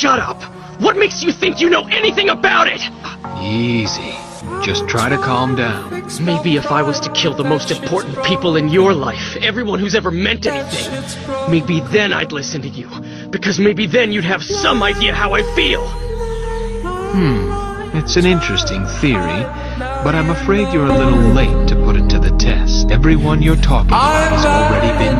shut up! What makes you think you know anything about it? Easy. Just try to calm down. Maybe if I was to kill the most important people in your life, everyone who's ever meant anything, maybe then I'd listen to you. Because maybe then you'd have some idea how I feel. Hmm. It's an interesting theory, but I'm afraid you're a little late to put it to the test. Everyone you're talking about has already been.